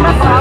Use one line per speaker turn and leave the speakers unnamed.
Christmas.